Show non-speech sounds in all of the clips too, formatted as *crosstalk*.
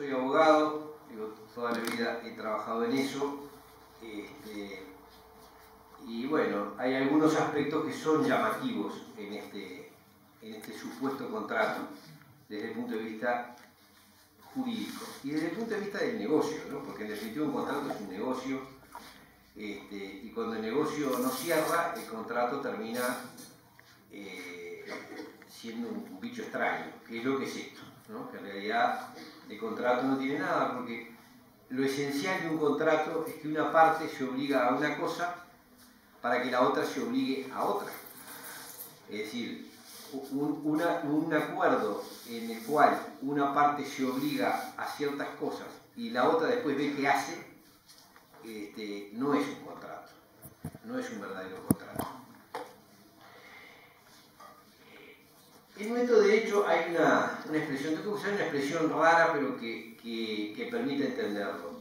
soy abogado, toda la vida he trabajado en eso. Este, y bueno, hay algunos aspectos que son llamativos en este, en este supuesto contrato desde el punto de vista jurídico y desde el punto de vista del negocio, ¿no? porque en definitiva un contrato es un negocio este, y cuando el negocio no cierra, el contrato termina eh, siendo un, bicho extraño, que es lo que es esto, que en realidad el contrato no tiene nada porque lo esencial de un contrato es que una parte se obliga a una cosa para que la otra se obligue a otra. Es decir, un, un, acuerdo en el cual una parte se obliga a ciertas cosas y la otra después ve qué hace, este, no es un contrato, no es un verdadero contrato. En nuestro derecho hay una, expresión, tengo que usar una expresión rara pero que, que, permite entenderlo.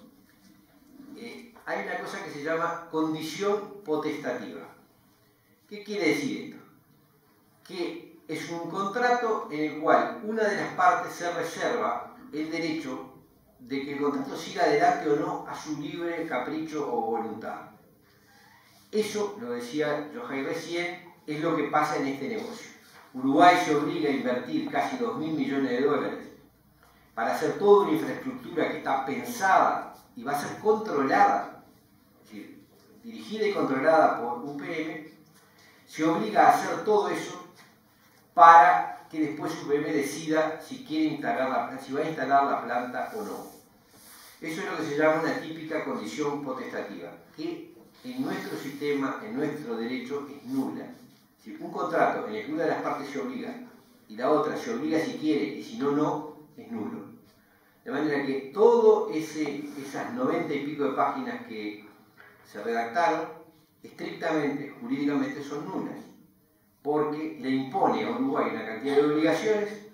Eh, hay una cosa que se llama condición potestativa. ¿Qué quiere decir esto? Que es un contrato en el cual una de las partes se reserva el derecho de que el contrato siga adelante o no a su libre capricho o voluntad. Eso, lo decía Johai recién, es lo que pasa en este negocio. Uruguay se obliga a invertir casi 2.000 millones de dólares para hacer toda una infraestructura que está pensada y va a ser controlada, es decir, dirigida y controlada por UPM, se obliga a hacer todo eso para que después UPM decida si, quiere instalar la, si va a instalar la planta o no. Eso es lo que se llama una típica condición potestativa, que en nuestro sistema, en nuestro derecho, es nula. Si un contrato en el que una de las partes se obliga y la otra se obliga si quiere y si no, no, es nulo. De manera que todo esas noventa y pico de páginas que se redactaron, estrictamente, jurídicamente, son nulas, porque le impone a Uruguay una cantidad de obligaciones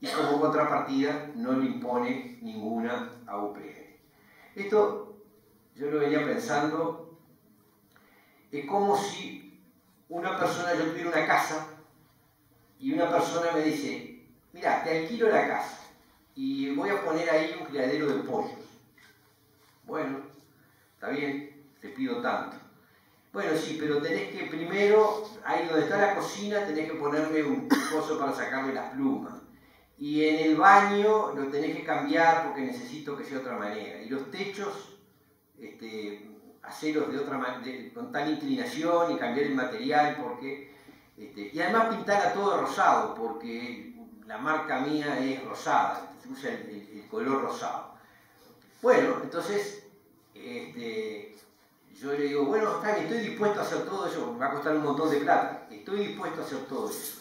y como contrapartida no le impone ninguna a UPM. Esto yo lo venía pensando, es como si una persona, yo tuviera una casa y una persona me dice, mira, te alquilo la casa y voy a poner ahí un criadero de pollos. Bueno, está bien, te pido tanto. Bueno, sí, pero tenés que primero, ahí donde está la cocina, tenés que ponerme un coso para sacarle las plumas. Y en el baño lo tenés que cambiar porque necesito que sea otra manera. Y los techos, este, hacerlos de otra manera, con tal inclinación y cambiar el material porque... Este, y además pintar a todo rosado porque la marca mía es rosada, se usa el, color rosado. Bueno, entonces este, yo le digo, bueno, está estoy dispuesto a hacer todo eso, me va a costar un montón de plata, estoy dispuesto a hacer todo eso.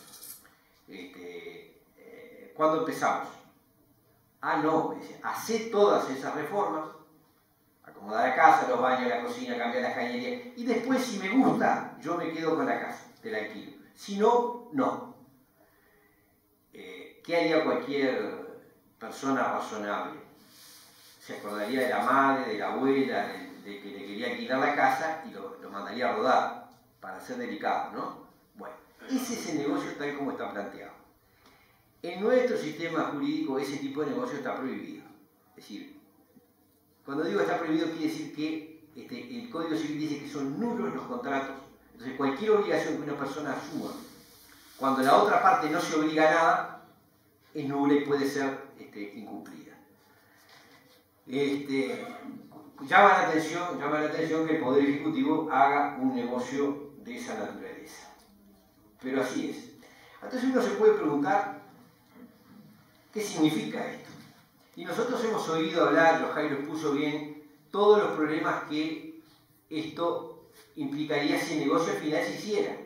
Este, eh, ¿Cuándo empezamos? Ah, no, hace todas esas reformas, acomodar la casa, los baños, la cocina, cambiar las cañerías, y después si me gusta, yo me quedo con la casa, te la alquilo. Si no, no. Eh, ¿Qué haría cualquier persona razonable? Se acordaría de la madre, de la abuela, de, que le quería quitar la casa y lo, lo, mandaría a rodar, para ser delicado, ¿no? Bueno, ese es el negocio tal como está planteado. En nuestro sistema jurídico ese tipo de negocio está prohibido. Es decir, cuando digo está prohibido quiere decir que este, el Código Civil dice que son nulos los contratos. Entonces cualquier obligación que una persona asuma, cuando la otra parte no se obliga a nada, es nula y puede ser este, incumplida. Este, llama, la atención, llama la atención que el Poder Ejecutivo haga un negocio de esa naturaleza. Pero así es. Entonces uno se puede preguntar, ¿qué significa esto? Y nosotros hemos oído hablar, los Jairo puso bien, todos los problemas que esto implicaría si el negocio al final se hiciera.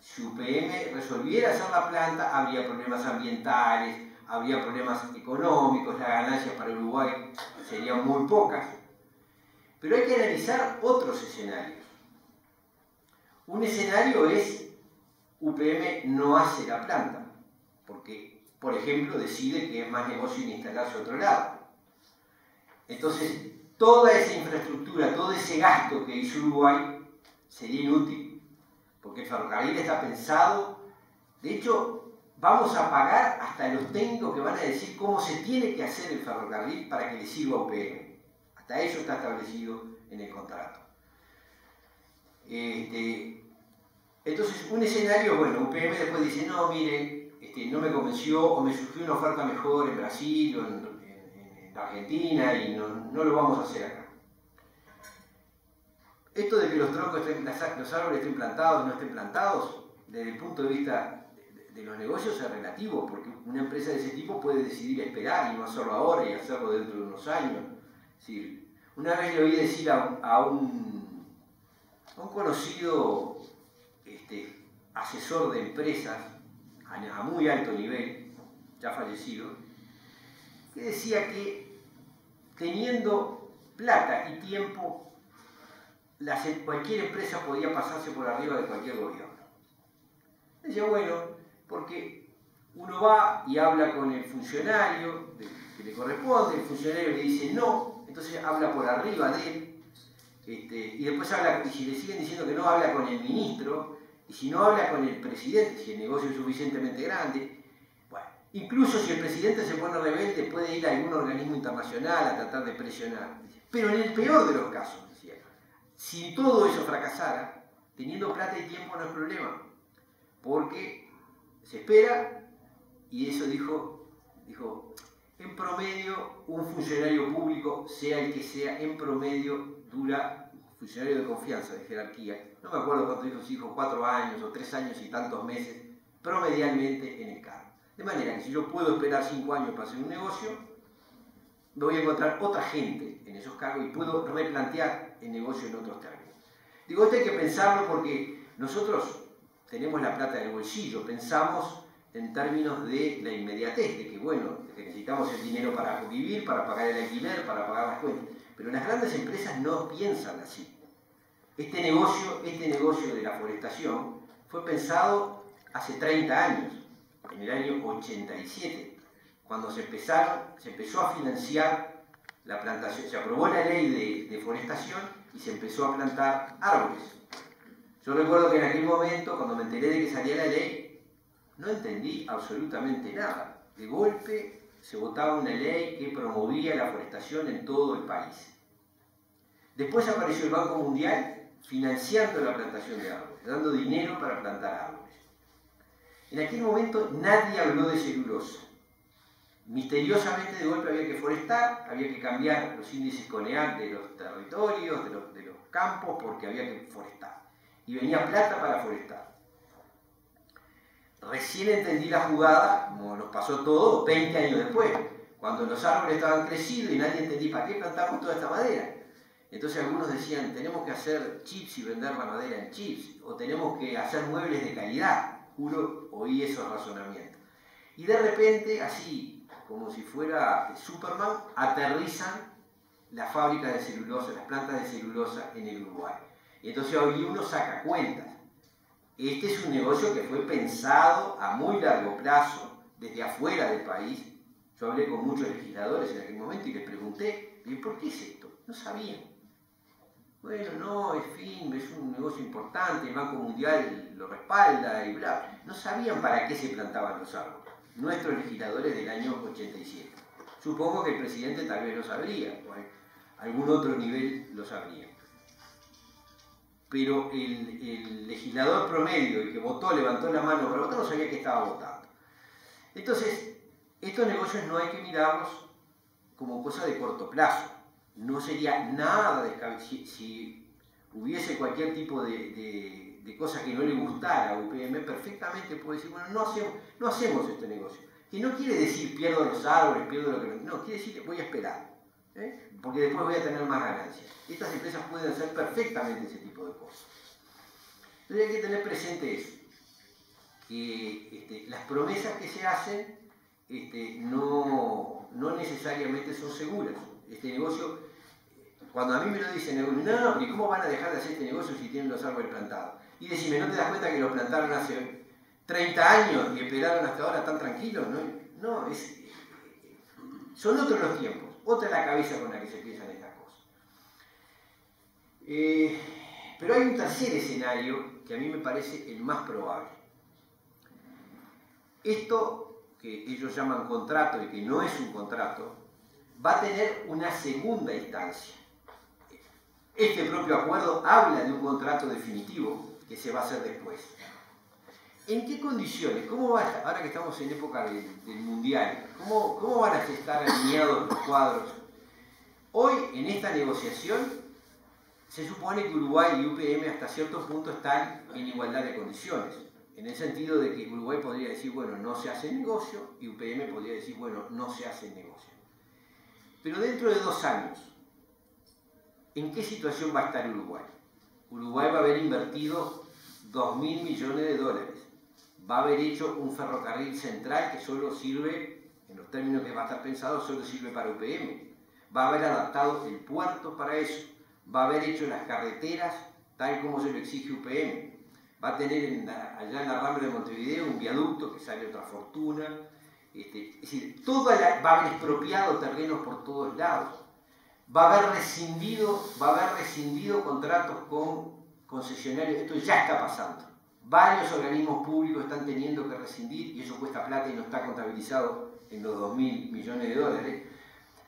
Si UPM resolviera hacer la planta, habría problemas ambientales, habría problemas económicos, las ganancias para Uruguay serían muy pocas. Pero hay que analizar otros escenarios. Un escenario es UPM no hace la planta, porque, por ejemplo, decide que es más negocio instalarse a otro lado. Entonces, toda esa infraestructura, todo ese gasto que hizo Uruguay sería inútil, porque el ferrocarril está pensado, de hecho, vamos a pagar hasta los técnicos que van a decir cómo se tiene que hacer el ferrocarril para que le sirva a UPM. Hasta eso está establecido en el contrato. Este, entonces, un escenario, bueno, UPM después dice, no, mire, este, no me convenció o me surgió una oferta mejor en Brasil o en, Argentina y no, lo vamos a hacer acá. Esto de que los troncos, estén, los árboles estén plantados o no estén plantados, desde el punto de vista de, los negocios es relativo, porque una empresa de ese tipo puede decidir esperar y no hacerlo ahora y hacerlo dentro de unos años. una vez le oí decir a, un, a un conocido este, asesor de empresas a, muy alto nivel, ya fallecido, que decía que teniendo plata y tiempo, cualquier empresa podía pasarse por arriba de cualquier gobierno. Decía, bueno, porque uno va y habla con el funcionario que le corresponde, el funcionario le dice no, entonces habla por arriba de él, este, y después habla, y si le siguen diciendo que no, habla con el ministro, y si no habla con el presidente, si el negocio es suficientemente grande, bueno, incluso si el presidente se pone rebelde, puede ir a algún organismo internacional a tratar de presionar. Pero en el peor de los casos, decía, si todo eso fracasara, teniendo plata y tiempo no es problema, porque se espera, y eso dijo, dijo, en promedio un funcionario público, sea el que sea, en promedio dura funcionario de confianza, de jerarquía, no me acuerdo cuánto dijo su hijo, cuatro años o tres años y tantos meses, promedialmente en el cargo. De manera que si yo puedo esperar cinco años para hacer un negocio, me voy a encontrar otra gente en esos cargos y puedo replantear el negocio en otros términos. Digo, esto hay que pensarlo porque nosotros tenemos la plata del bolsillo, pensamos en términos de la inmediatez, de que bueno, necesitamos el dinero para vivir, para pagar el alquiler, para pagar las cuentas. Pero las grandes empresas no piensan así. Este negocio, este negocio de la forestación fue pensado hace 30 años, en el año 87, cuando se, empezaron, se empezó a financiar la plantación, se aprobó la ley de, forestación y se empezó a plantar árboles. Yo recuerdo que en aquel momento, cuando me enteré de que salía la ley, no entendí absolutamente nada. De golpe se votaba una ley que promovía la forestación en todo el país. Después apareció el Banco Mundial financiando la plantación de árboles, dando dinero para plantar árboles. En aquel momento nadie habló de celulosa. Misteriosamente de golpe había que forestar, había que cambiar los índices CONEAC de los territorios, de los, de los campos, porque había que forestar. Y venía plata para forestar. Recién entendí la jugada, como nos pasó todo, 20 años después, cuando los árboles estaban crecidos y nadie entendía para qué plantamos toda esta madera. Entonces algunos decían, tenemos que hacer chips y vender la madera en chips, o tenemos que hacer muebles de calidad. Juro, oí esos razonamientos. Y de repente, así, como si fuera Superman, aterrizan las fábricas de celulosa, las plantas de celulosa en el Uruguay. Y entonces hoy uno saca cuentas. Este es un negocio que fue pensado a muy largo plazo, desde afuera del país. Yo hablé con muchos legisladores en aquel momento y les pregunté, ¿por qué es esto? No sabían. Bueno, no, es fin, es un negocio importante, el Banco Mundial lo respalda y bla. No sabían para qué se plantaban los árboles. Nuestros legisladores del año 87. Supongo que el presidente tal vez lo sabría, o algún otro nivel lo sabría. Pero el, legislador promedio, el que votó, levantó la mano para votar, no sabía que estaba votando. Entonces, estos negocios no hay que mirarlos como cosa de corto plazo no sería nada de si, si hubiese cualquier tipo de, de, cosa que no le gustara a UPM, perfectamente puede decir, bueno, no hacemos, no hacemos este negocio. Que no quiere decir pierdo los árboles, pierdo lo que no, no quiere decir que voy a esperar, ¿eh? porque después voy a tener más ganancias. Estas empresas pueden hacer perfectamente ese tipo de cosas. Entonces hay que tener presente eso, que este, las promesas que se hacen este, no, no necesariamente son seguras. Este negocio cuando a mí me lo dicen, no, ¿y cómo van a dejar de hacer este negocio si tienen los árboles plantados? Y decime, ¿no te das cuenta que los plantaron hace 30 años y esperaron hasta ahora tan tranquilos? No, no es, son otros los tiempos, otra la cabeza con la que se piensan estas cosas. Eh, pero hay un tercer escenario que a mí me parece el más probable. Esto que ellos llaman contrato y que no es un contrato, va a tener una segunda instancia. Este propio acuerdo habla de un contrato definitivo que se va a hacer después. ¿En qué condiciones? ¿Cómo va ahora que estamos en época del, mundial, ¿cómo, ¿cómo van a estar alineados los cuadros? Hoy, en esta negociación, se supone que Uruguay y UPM hasta cierto punto están en igualdad de condiciones, en el sentido de que Uruguay podría decir, bueno, no se hace negocio, y UPM podría decir, bueno, no se hace negocio. Pero dentro de dos años, ¿en qué situación va a estar Uruguay? Uruguay va a haber invertido 2.000 millones de dólares, va a haber hecho un ferrocarril central que solo sirve, en los términos que va a estar pensado, solo sirve para UPM, va a haber adaptado el puerto para eso, va a haber hecho las carreteras tal como se lo exige UPM, va a tener allá en la Rambla de Montevideo un viaducto que sale otra fortuna, este, es decir, toda va a haber expropiado terrenos por todos lados, va a haber rescindido, va a haber rescindido contratos con concesionarios, esto ya está pasando. Varios organismos públicos están teniendo que rescindir y eso cuesta plata y no está contabilizado en los 2.000 millones de dólares,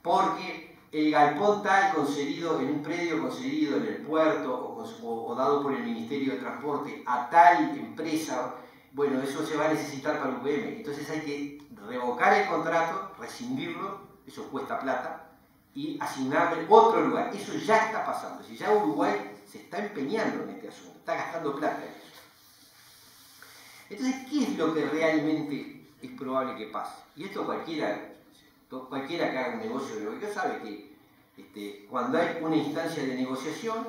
porque el galpón tal concedido en un predio concedido en el puerto o, dado por el Ministerio de Transporte a tal empresa, bueno, eso se va a necesitar para UPM. Entonces hay que revocar el contrato, rescindirlo, eso cuesta plata, y asignarle otro lugar. Eso ya está pasando. Si ya Uruguay se está empeñando en este asunto, está gastando plata en eso. Entonces, ¿qué es lo que realmente es probable que pase? Y esto cualquiera cualquiera que haga un negocio de negocio sabe que este, cuando hay una instancia de negociación,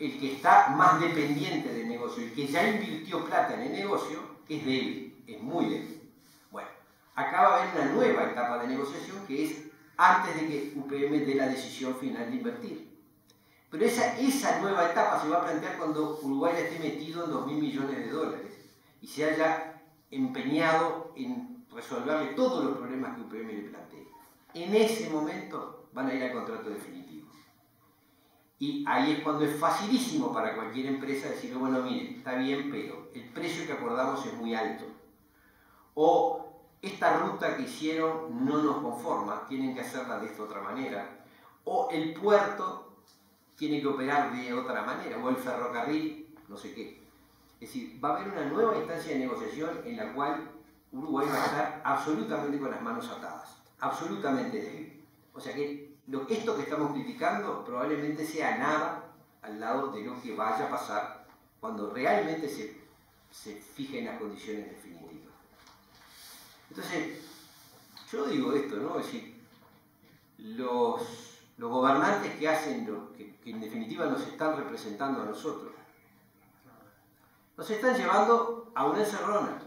el que está más dependiente del negocio, el que ya invirtió plata en el negocio, es débil, es muy débil. Bueno, acá va a haber una nueva etapa de negociación que es antes de que UPM dé la decisión final de invertir. Pero esa, esa nueva etapa se va a plantear cuando Uruguay esté metido en 2.000 millones de dólares y se haya empeñado en resolverle todos los problemas que UPM le plantea en ese momento van a ir al contrato definitivo. Y ahí es cuando es facilísimo para cualquier empresa decir, bueno, mire, está bien, pero el precio que acordamos es muy alto. O esta ruta que hicieron no nos conforma, tienen que hacerla de esta otra manera. O el puerto tiene que operar de otra manera, o el ferrocarril, no sé qué. Es decir, va a haber una nueva instancia de negociación en la cual Uruguay va a estar absolutamente con las manos atadas absolutamente débil. O sea que esto que estamos criticando probablemente sea nada al lado de lo que vaya a pasar cuando realmente se, se fijen las condiciones definitivas. Entonces, yo digo esto, ¿no? Es decir, los, los gobernantes que hacen lo que, que en definitiva nos están representando a nosotros, nos están llevando a una encerrona,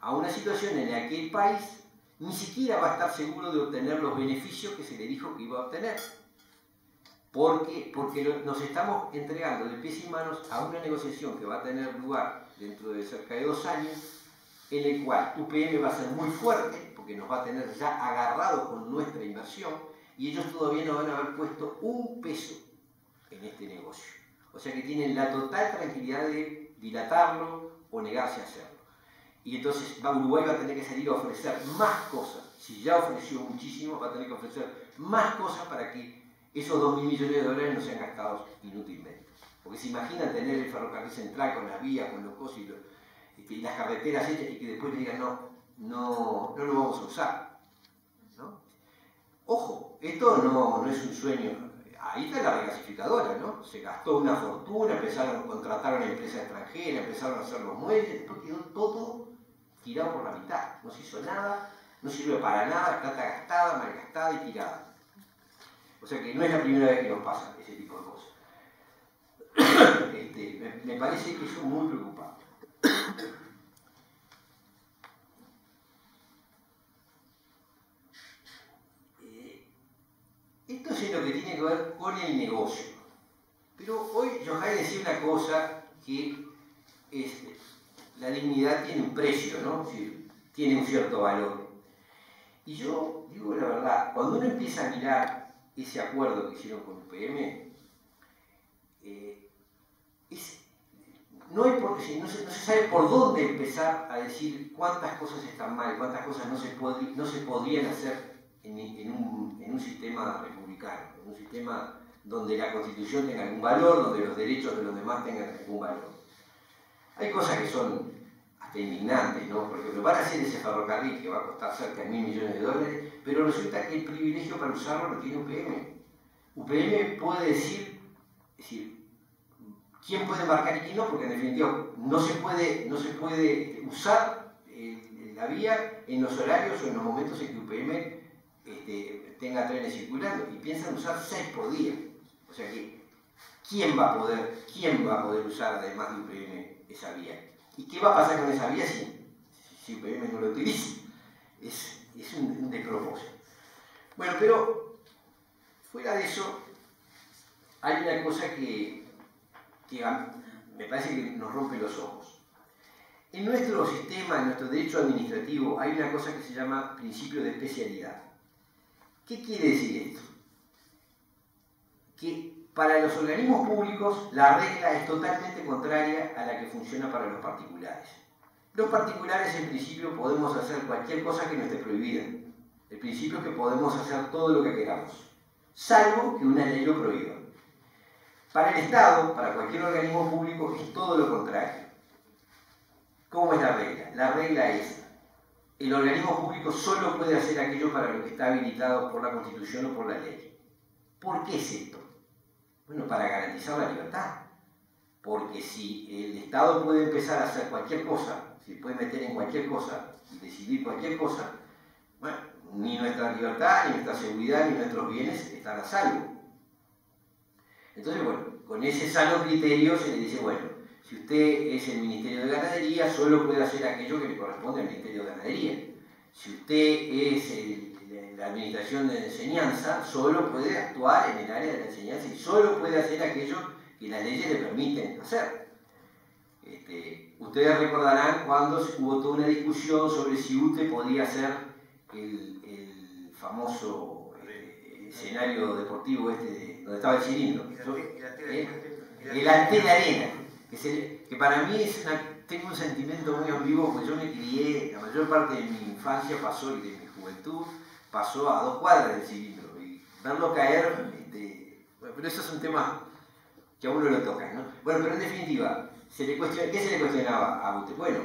a una situación en la que el país ni siquiera va a estar seguro de obtener los beneficios que se le dijo que iba a obtener. Porque, porque nos estamos entregando de pies y manos a una negociación que va a tener lugar dentro de cerca de dos años, en el cual UPM va a ser muy fuerte, porque nos va a tener ya agarrado con nuestra inversión, y ellos todavía no van a haber puesto un peso en este negocio. O sea que tienen la total tranquilidad de dilatarlo o negarse a hacerlo. Y entonces Uruguay va a tener que salir a ofrecer más cosas. Si ya ofreció muchísimo, va a tener que ofrecer más cosas para que esos 2.000 millones de dólares no sean gastados inútilmente. Porque se imaginan tener el ferrocarril central con las vías, con los cosas y, las carreteras hechas y que después digan no, no, no lo vamos a usar. Ojo, esto no, no es un sueño. Ahí está la regasificadora, ¿no? Se gastó una fortuna, empezaron, a contratar a empresa extranjera, empezaron a hacer los muelles, después quedó todo tirado por la mitad. No se hizo nada, no sirve para nada, plata gastada, malgastada y tirada. O sea que no es la primera vez que nos pasa ese tipo de cosas. *coughs* Este, me, parece que es muy preocupante. Eh, esto es lo que que ver con el negocio. Pero hoy Johai decía una cosa que es, la dignidad tiene un precio, ¿no? tiene un cierto valor. Y yo digo la verdad, cuando uno empieza a mirar ese acuerdo que hicieron con UPM, eh, no, hay por, no, se, sabe por dónde empezar a decir cuántas cosas están mal, cuántas cosas no se, no se podrían hacer en, un, en un sistema republicano, en un sistema donde la constitución tenga algún valor, donde los derechos de los demás tengan algún valor. Hay cosas que son hasta indignantes, ¿no? Por ejemplo, van a hacer ese ferrocarril que va a costar cerca de mil millones de dólares, pero resulta que el privilegio para usarlo lo tiene UPM. UPM puede decir, decir quién puede embarcar y quién no, porque en definitiva no se puede, no se puede usar eh, la vía en los horarios o en los momentos en que UPM este, tenga trenes circulando y piensan usar seis por día. O sea que, ¿quién va a poder, quién va a poder usar además de UPM esa vía? ¿Y qué va a pasar con esa vía si, si UPM no lo utiliza? Es, un, despropósito. Bueno, pero fuera de eso, hay una cosa que, que me parece que nos rompe los ojos. En nuestro sistema, en nuestro derecho administrativo, hay una cosa que se llama principio de especialidad. ¿Qué quiere decir esto? Que para los organismos públicos la regla es totalmente contraria a la que funciona para los particulares. Los particulares en principio podemos hacer cualquier cosa que no esté prohibida. El principio es que podemos hacer todo lo que queramos, salvo que una ley lo prohíba. Para el Estado, para cualquier organismo público, es todo lo contrario. ¿Cómo es la regla? La regla es el organismo público solo puede hacer aquello para lo que está habilitado por la Constitución o por la ley. ¿Por qué es esto? Bueno, para garantizar la libertad. Porque si el Estado puede empezar a hacer cualquier cosa, se puede meter en cualquier cosa y decidir cualquier cosa, ni nuestra libertad, ni nuestra seguridad, ni nuestros bienes están a salvo. Entonces, bueno, con ese sano criterio se le dice, bueno, si usted es el Ministerio de Ganadería, solo puede hacer aquello que le corresponde al Ministerio de Ganadería. Si usted es la Administración de Enseñanza, solo puede actuar en el área de la enseñanza y solo puede hacer aquello que las leyes le permiten hacer. Este, ustedes recordarán cuando hubo toda una discusión sobre si usted podía hacer el, famoso eh, escenario deportivo este donde estaba el cilindro. El Antel Arena que, para mí es tengo un sentimiento muy ambiguo, porque yo me crié, la mayor parte de mi infancia pasó y de mi juventud pasó a dos cuadras del cilindro, y verlo caer, este, pero eso es un tema que a uno lo toca, ¿no? Bueno, pero en definitiva, se le ¿qué se le cuestionaba a usted? Bueno,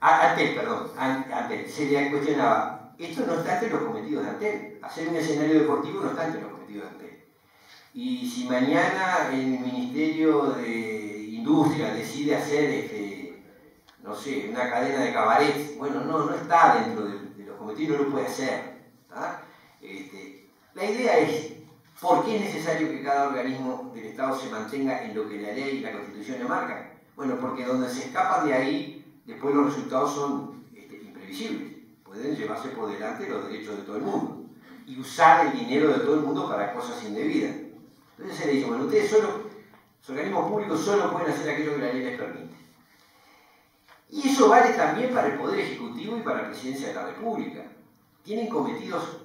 a Antel, perdón, a se le cuestionaba, esto no está entre los cometidos de Antel, hacer un escenario deportivo no está entre los cometidos de Antel. Y si mañana el Ministerio de industria decide hacer, este, no sé, una cadena de cabarets, bueno, no, no está dentro de, los cometidos, no lo puede hacer. Este, la idea es, ¿por qué es necesario que cada organismo del Estado se mantenga en lo que la ley y la Constitución le marcan? Bueno, porque donde se escapan de ahí, después los resultados son este, imprevisibles. Pueden llevarse por delante los derechos de todo el mundo y usar el dinero de todo el mundo para cosas indebidas. Entonces se le dice, bueno, ustedes solo los organismos públicos solo pueden hacer aquello que la ley les permite. Y eso vale también para el Poder Ejecutivo y para la Presidencia de la República. Tienen cometidos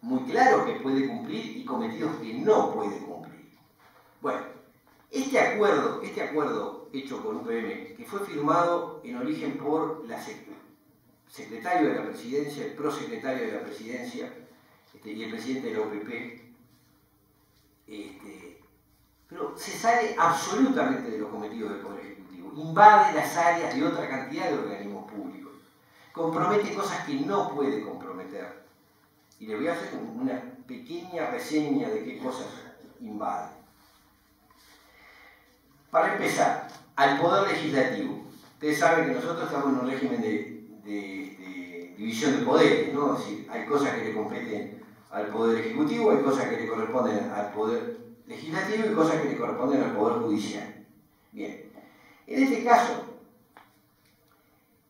muy claros que puede cumplir y cometidos que no puede cumplir. Bueno, este acuerdo, este acuerdo hecho con UPM, que fue firmado en origen por la secretario de la presidencia, el prosecretario de la presidencia este, y el presidente de la OPP, este, pero se sale absolutamente de los cometidos del Poder Ejecutivo, invade las áreas de otra cantidad de organismos públicos, compromete cosas que no puede comprometer. Y le voy a hacer una pequeña reseña de qué cosas invade. Para empezar, al Poder Legislativo. Ustedes saben que nosotros estamos en un régimen de, división de poderes, ¿no? Es decir, hay cosas que le competen al Poder Ejecutivo, hay cosas que le corresponden al Poder legislativo y cosas que le corresponden al Poder Judicial. Bien, en este caso,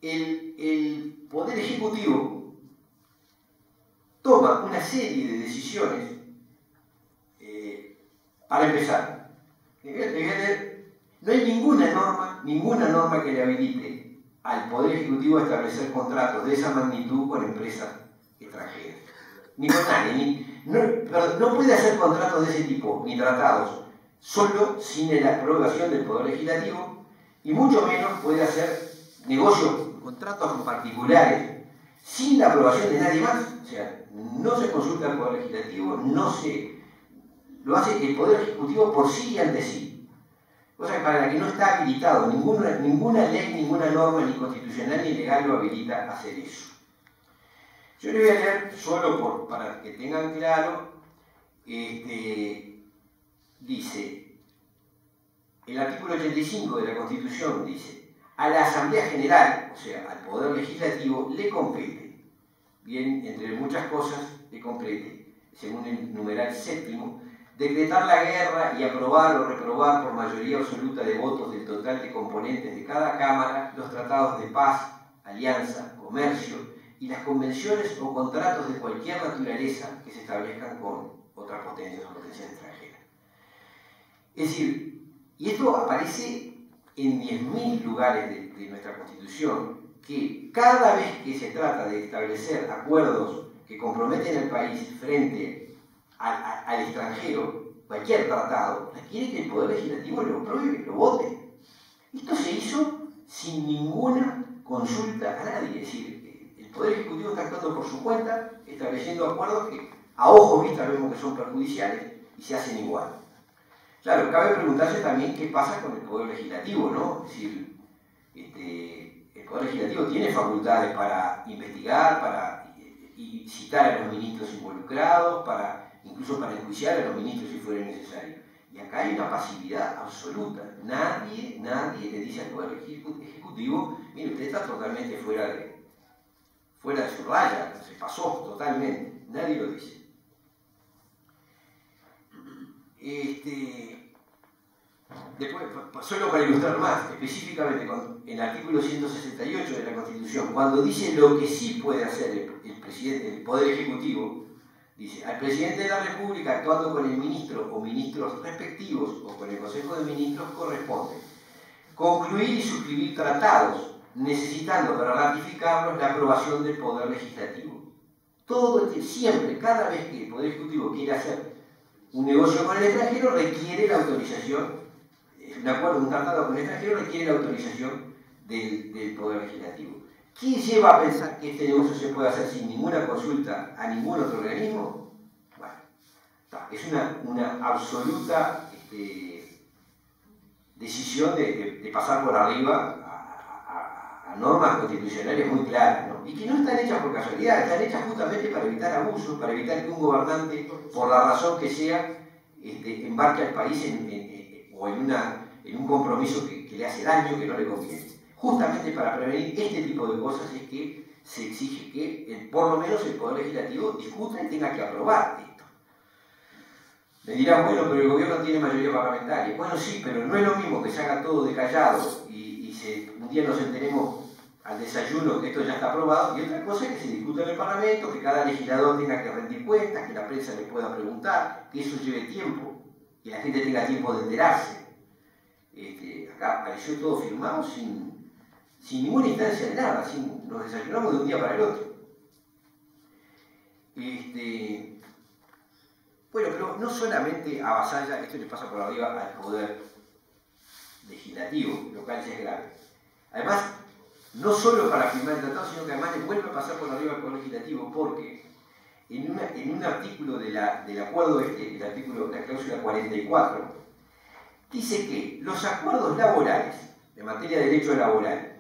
el, Poder Ejecutivo toma una serie de decisiones eh, para empezar. No hay ninguna norma, ninguna norma que le habilite al Poder Ejecutivo a establecer contratos de esa magnitud con empresas extranjeras. Ni con nadie, ni, no, no puede hacer contratos de ese tipo, ni tratados, solo sin la aprobación del Poder Legislativo y mucho menos puede hacer negocios, contratos con particulares, sin la aprobación de nadie más. O sea, no se consulta al Poder Legislativo, no se. lo hace el Poder Ejecutivo por sí y ante sí. Cosa para la que no está habilitado, ninguna, ninguna ley, ninguna norma, ni constitucional ni legal lo habilita a hacer eso. Yo le voy a leer solo para que tengan claro, este, dice, el artículo 85 de la Constitución dice, a la Asamblea General, o sea, al Poder Legislativo, le compete, bien, entre muchas cosas, le compete, según el numeral séptimo, decretar la guerra y aprobar o reprobar por mayoría absoluta de votos del total de componentes de cada Cámara los tratados de paz, alianza, comercio y las convenciones o contratos de cualquier naturaleza que se establezcan con otras potencias o potencias extranjeras. Es decir, y esto aparece en 10.000 lugares de, nuestra Constitución, que cada vez que se trata de establecer acuerdos que comprometen al país frente al, extranjero, cualquier tratado, requiere que el Poder Legislativo lo apruebe, lo vote. Esto se hizo sin ninguna consulta a nadie, es decir, Poder Ejecutivo está actuando por su cuenta, estableciendo acuerdos que a ojo vista vemos que son perjudiciales y se hacen igual. Claro, cabe preguntarse también qué pasa con el Poder Legislativo, ¿no? Es decir, este, el Poder Legislativo tiene facultades para investigar, para y, citar a los ministros involucrados, para incluso para enjuiciar a los ministros si fuera necesario. Y acá hay una pasividad absoluta. Nadie, nadie le dice al Poder Ejecutivo, mire, usted está totalmente fuera de, fuera de su raya, se pasó totalmente. Nadie lo dice. Este, después, solo para ilustrar más, específicamente con el artículo 168 de la Constitución, cuando dice lo que sí puede hacer el, presidente, el Poder Ejecutivo, dice, al presidente de la República actuando con el ministro o ministros respectivos o con el Consejo de Ministros corresponde concluir y suscribir tratados, necesitando para ratificarlos la aprobación del Poder Legislativo. Todo, siempre, cada vez que el Poder Ejecutivo quiere hacer un negocio con el extranjero requiere la autorización, un acuerdo, un tratado con el extranjero requiere la autorización del, Poder Legislativo. ¿Quién lleva a pensar que este negocio se puede hacer sin ninguna consulta a ningún otro organismo? Bueno, es una, absoluta este, decisión de, pasar por arriba normas constitucionales muy claras, y que no están hechas por casualidad, están hechas justamente para evitar abusos, para evitar que un gobernante, por la razón que sea, este, embarque al país o en, un compromiso que, le hace daño, que no le conviene. Justamente para prevenir este tipo de cosas es que se exige que por lo menos el Poder Legislativo discuta y tenga que aprobar esto. Me dirán, bueno, pero el gobierno tiene mayoría parlamentaria. Bueno, sí, pero no es lo mismo que se haga todo de callado y, y un día nos enteremos al desayuno que esto ya está aprobado, y otra cosa es que se discute en el Parlamento, que cada legislador tenga que rendir cuentas, que la prensa le pueda preguntar, que eso lleve tiempo, que la gente tenga tiempo de enterarse. Este, acá apareció todo firmado sin, ninguna instancia de nada, sin, nos desayunamos de un día para el otro. Este, bueno, pero no solamente avasalla, esto le pasa por arriba al poder legislativo, lo cual es grave. Además, no solo para firmar el tratado, sino que además le vuelve a pasar por arriba al Poder Legislativo, porque en, un artículo del acuerdo este, el artículo, la cláusula 44, dice que los acuerdos laborales, en materia de derecho laboral,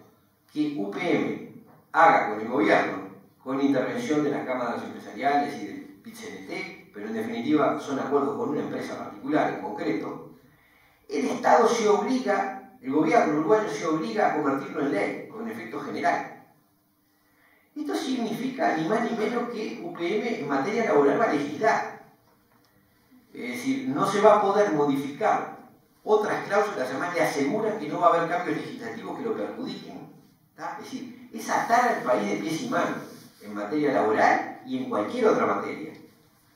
que UPM haga con el gobierno, con intervención de las cámaras empresariales y del PIT-CNT, pero en definitiva son acuerdos con una empresa particular en concreto, el Estado se obliga el gobierno uruguayo se obliga a convertirlo en ley, con efecto general. Esto significa ni más ni menos que UPM en materia laboral va a legislar. Es decir, no se va a poder modificar otras cláusulas, además le aseguran que no va a haber cambios legislativos que lo perjudiquen. Es decir, es atar al país de pies y manos en materia laboral y en cualquier otra materia.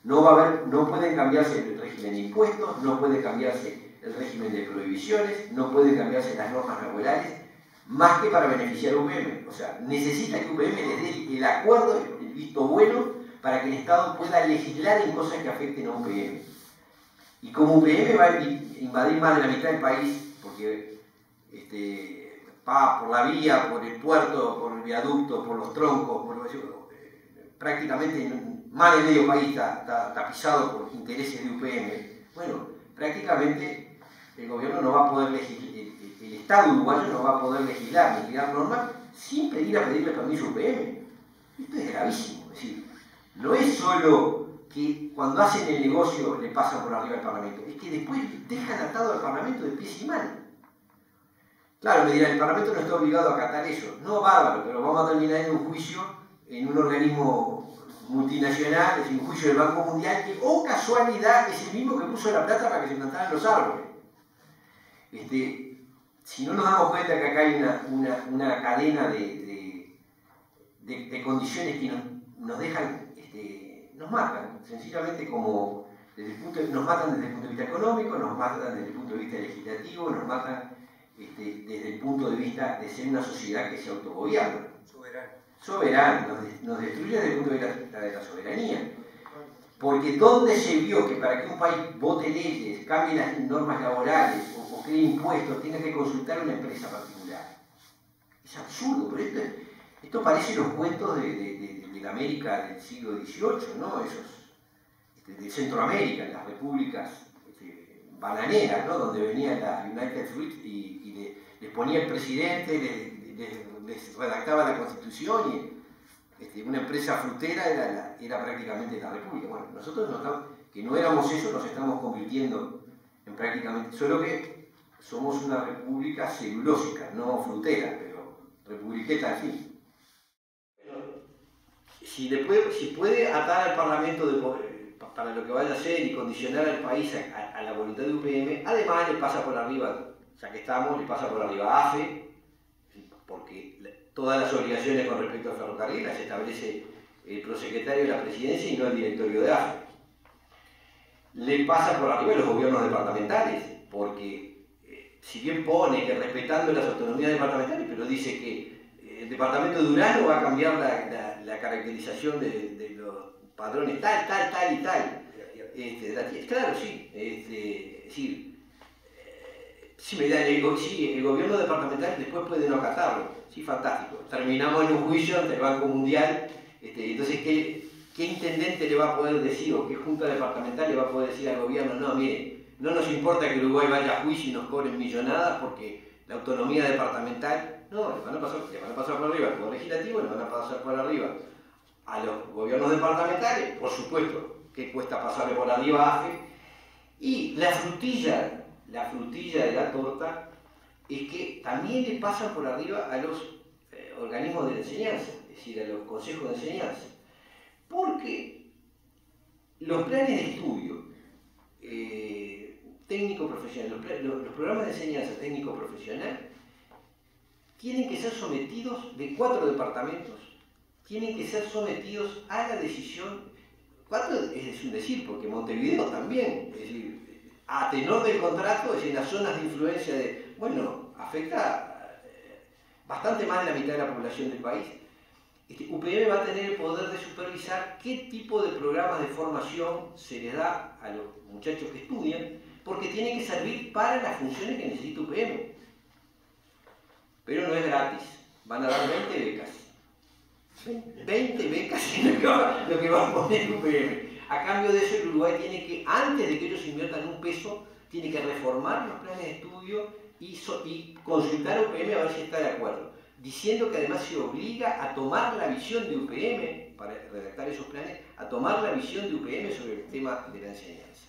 No, va a haber, no pueden cambiarse el régimen de impuestos, no puede cambiarse el régimen de prohibiciones, no pueden cambiarse las normas laborales, más que para beneficiar a UPM. O sea, necesita que UPM le dé el acuerdo, el visto bueno, para que el Estado pueda legislar en cosas que afecten a UPM. Y como UPM va a invadir más de la mitad del país, porque este, va por la vía, por el puerto, por el viaducto, por los troncos, por eh, prácticamente más de medio país está, tapizado por intereses de UPM, bueno, prácticamente el gobierno no va a poder legislar, el, Estado uruguayo no va a poder legislar, legislar normal, sin pedir a pedirle permiso a UPM. Esto es gravísimo, es decir, no es solo que cuando hacen el negocio le pasan por arriba al Parlamento, es que después dejan atado al Parlamento de pies y manos. Claro, me dirán, el Parlamento no está obligado a acatar eso. No, bárbaro, pero vamos a terminar en un juicio en un organismo multinacional, es un juicio del Banco Mundial, que, oh casualidad, es el mismo que puso la plata para que se plantaran los árboles. Este, si no nos damos cuenta que acá hay una, cadena de, de, condiciones que nos, dejan, este, nos matan, sencillamente como desde el punto, nos matan desde el punto de vista económico, nos matan desde el punto de vista legislativo, nos matan este, desde el punto de vista de ser una sociedad que se autogobierna. Soberano. Soberano, nos, destruye desde el punto de vista de la soberanía. Porque ¿dónde se vio que para que un país vote leyes, cambie las normas laborales cree impuestos, tenga que consultar a una empresa particular? Es absurdo, pero esto, esto parece los cuentos de, de, la América del siglo XVIII, ¿no? Esos, este, de Centroamérica, las repúblicas este, bananeras, ¿no? Donde venía la United Fruit y les ponía el presidente, les, redactaba la constitución y este, una empresa frutera era, era, prácticamente la república. Bueno, nosotros que no éramos eso, nos estamos convirtiendo en prácticamente, solo que somos una república celulósica, no frutera, pero republiqueta fin. Si, puede, atar al Parlamento para lo que vaya a hacer y condicionar al país a, a la voluntad de UPM, además le pasa por arriba ya que estamos, le pasa por arriba AFE, porque todas las obligaciones con respecto al ferrocarril las establece el prosecretario de la presidencia y no el directorio de AFE. Le pasa por arriba a los gobiernos departamentales, porque si bien pone que respetando las autonomías departamentales, pero dice que eh, el departamento de Durano va a cambiar la, caracterización de, los padrones tal, tal, tal y tal. Este, claro, sí. Este, es decir, Sí, me da, el, sí, el gobierno departamental después puede no acatarlo. Sí, fantástico. Terminamos en un juicio ante el Banco Mundial. Este, entonces, ¿qué, ¿qué, intendente le va a poder decir o qué junta departamental le va a poder decir al gobierno? No, mire, no nos importa que Uruguay vaya a juicio y nos cobren millonadas porque la autonomía departamental, no, le van a pasar, le van a pasar por arriba al Poder Legislativo, le van a pasar por arriba a los gobiernos departamentales, por supuesto, que cuesta pasarle por arriba a AFE, y la frutilla la frutilla de la torta es que también le pasan por arriba a los eh, organismos de enseñanza, es decir, a los consejos de enseñanza. Porque los planes de estudio eh, técnico-profesional, los, programas de enseñanza técnico-profesional, tienen que ser sometidos de cuatro departamentos, tienen que ser sometidos a la decisión, cuatro es un decir, porque Montevideo también, es a tenor del contrato, es decir, las zonas de influencia de, bueno, afecta eh, bastante más de la mitad de la población del país. Este, UPM va a tener el poder de supervisar qué tipo de programas de formación se les da a los muchachos que estudian, porque tiene que servir para las funciones que necesita UPM. Pero no es gratis, van a dar 20 becas. 20 becas es lo que va a poner UPM. A cambio de eso, el Uruguay tiene que, antes de que ellos inviertan un peso, tiene que reformar los planes de estudio y, consultar a UPM a ver si está de acuerdo. Diciendo que además se obliga a tomar la visión de UPM, para redactar esos planes, a tomar la visión de UPM sobre el tema de la enseñanza.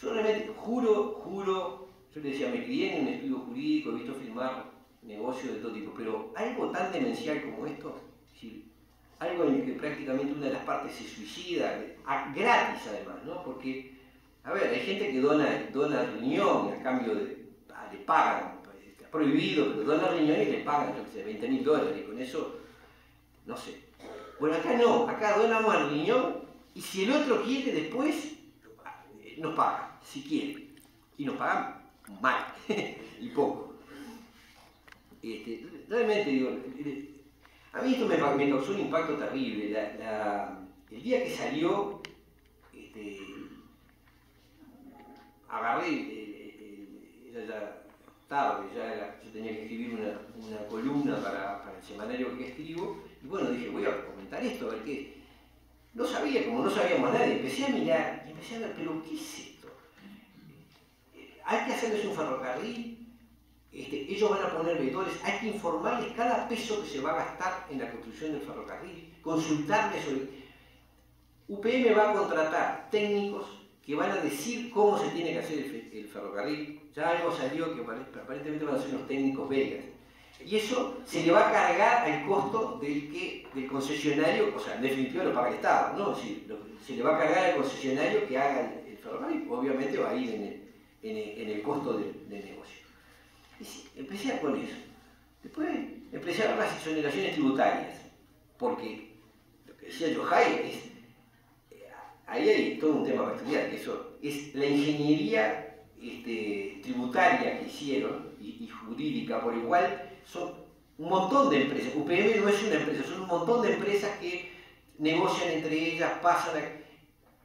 Yo realmente juro, juro, yo le decía, me crié en un estudio jurídico, he visto firmar negocios de todo tipo, pero algo tan demencial como esto, algo en el que prácticamente una de las partes se suicida, gratis además, ¿no? Porque, a ver, hay gente que dona, dona riñón a cambio de, ah, le pagan, está prohibido, pero dona riñón y le pagan, yo qué sé, 20 mil dólares, y con eso, no sé. Bueno, acá no, acá donamos al riñón y si el otro quiere después, nos paga, si quiere. Y nos pagan mal *laughs* y poco. Este, realmente digo, a mí esto me, causó un impacto terrible. el día que salió, este, agarré, ella ya tarde, ya yo tenía que escribir una, columna para, el semanario que escribo, y bueno, dije, voy a comentar esto, a ver qué. No sabía, como no sabíamos nadie, empecé a mirar y empecé a ver, pero ¿qué es esto? Hay que hacerles un ferrocarril, este, ellos van a poner vetores, hay que informarles cada peso que se va a gastar en la construcción del ferrocarril, consultarles sobre... UPM va a contratar técnicos que van a decir cómo se tiene que hacer el, ferrocarril. Ya algo salió que aparentemente van a ser los técnicos belgas. Y eso se le va a cargar al costo del, que, del concesionario, o sea, en definitiva lo paga el Estado, ¿no? se le va a cargar al concesionario que haga el, ferrocarril, obviamente va a ir en el, costo del, negocio. Empecé con eso. Después empecé a ver las exoneraciones tributarias, porque lo que decía Johai es ahí hay todo un tema para estudiar, que eso es la ingeniería este, tributaria que hicieron y, jurídica por igual, son un montón de empresas. UPM no es una empresa, son un montón de empresas que negocian entre ellas, pasan